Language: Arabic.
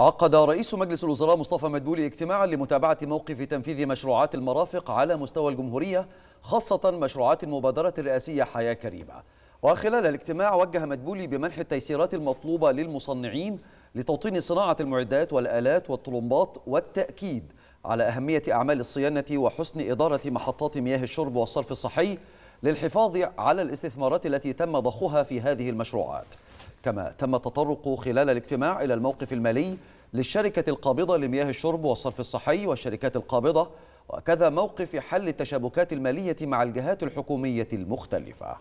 عقد رئيس مجلس الوزراء مصطفى مدبولي اجتماعا لمتابعة موقف تنفيذ مشروعات المرافق على مستوى الجمهورية خاصة مشروعات المبادرة الرئاسية حياة كريمة. وخلال الاجتماع وجه مدبولي بمنح التيسيرات المطلوبة للمصنعين لتوطين صناعة المعدات والآلات والطلمبات والتأكيد على أهمية أعمال الصيانة وحسن إدارة محطات مياه الشرب والصرف الصحي للحفاظ على الاستثمارات التي تم ضخها في هذه المشروعات. كما تم التطرق خلال الاجتماع إلى الموقف المالي للشركة القابضة لمياه الشرب والصرف الصحي والشركات القابضة وكذا موقف حل التشابكات المالية مع الجهات الحكومية المختلفة.